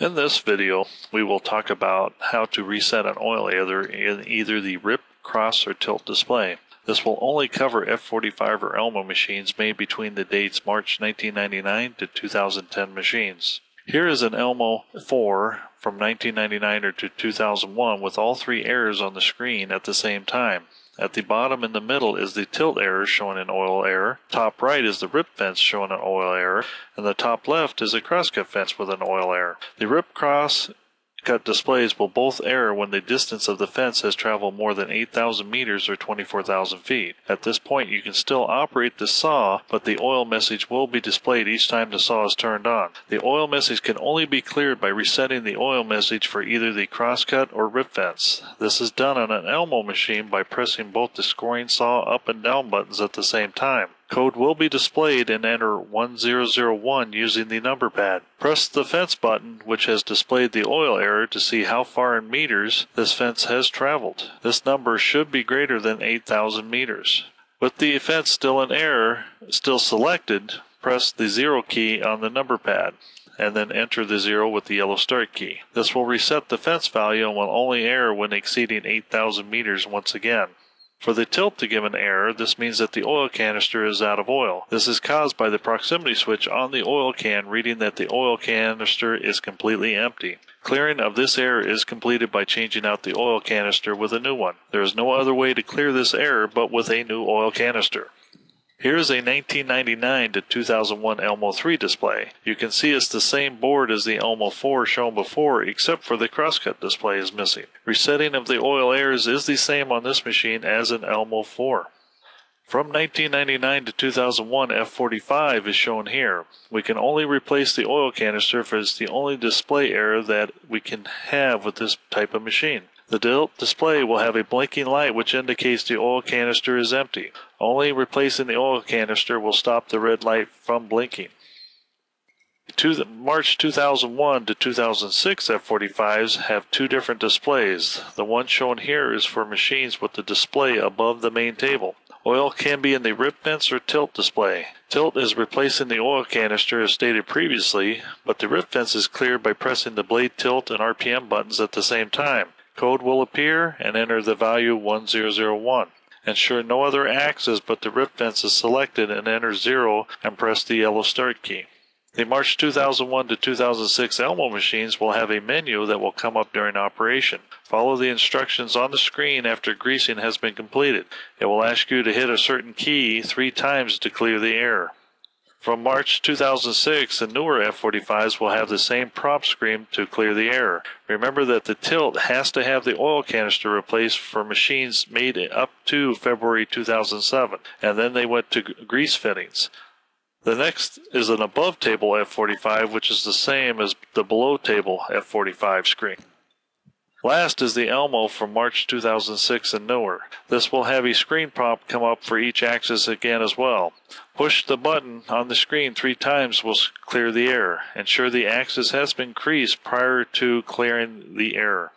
In this video, we will talk about how to reset an oil either in either the RIP, cross, or tilt display. This will only cover F45 or Elmo machines made between the dates March 1999 to 2010 machines. Here is an Elmo 4 from 1999 or to 2001 with all three errors on the screen at the same time. At the bottom in the middle is the tilt error showing an oil error. Top right is the rip fence showing an oil error. And the top left is a crosscut fence with an oil error. The rip cross cut displays will both error when the distance of the fence has traveled more than 8,000 meters or 24,000 feet. At this point, you can still operate the saw, but the oil message will be displayed each time the saw is turned on. The oil message can only be cleared by resetting the oil message for either the crosscut or rip fence. This is done on an Elmo machine by pressing both the scoring saw up and down buttons at the same time. Code will be displayed and enter 1001 using the number pad. Press the fence button, which has displayed the oil error, to see how far in meters this fence has traveled. This number should be greater than 8,000 meters. With the fence still in error, still selected, press the zero key on the number pad and then enter the zero with the yellow start key. This will reset the fence value and will only error when exceeding 8,000 meters once again. For the tilt to give an error, this means that the oil canister is out of oil. This is caused by the proximity switch on the oil can reading that the oil canister is completely empty. Clearing of this error is completed by changing out the oil canister with a new one. There is no other way to clear this error but with a new oil canister. Here is a 1999 to 2001 Elmo 3 display. You can see it's the same board as the Elmo 4 shown before, except for the crosscut display is missing. Resetting of the oil errors is the same on this machine as in Elmo 4. From 1999 to 2001, F45 is shown here. We can only replace the oil canister if it's the only display error that we can have with this type of machine. The display will have a blinking light which indicates the oil canister is empty. Only replacing the oil canister will stop the red light from blinking. To March 2001 to 2006 F45s have two different displays. The one shown here is for machines with the display above the main table. Oil can be in the rip fence or tilt display. Tilt is replacing the oil canister as stated previously, but the rip fence is cleared by pressing the blade tilt and RPM buttons at the same time. Code will appear and enter the value 1001. Ensure no other axis but the rip fence is selected and enter 0 and press the yellow start key. The March 2001 to 2006 Elmo machines will have a menu that will come up during operation. Follow the instructions on the screen after greasing has been completed. It will ask you to hit a certain key three times to clear the error. From March 2006, the newer F45s will have the same prompt screen to clear the error. Remember that the tilt has to have the oil canister replaced for machines made up to February 2007, and then they went to grease fittings. The next is an above table F45, which is the same as the below table F45 screen. Last is the Elmo from March 2006 and newer. This will have a screen prompt come up for each axis again as well. Push the button on the screen three times will clear the error. Ensure the axis has been creased prior to clearing the error.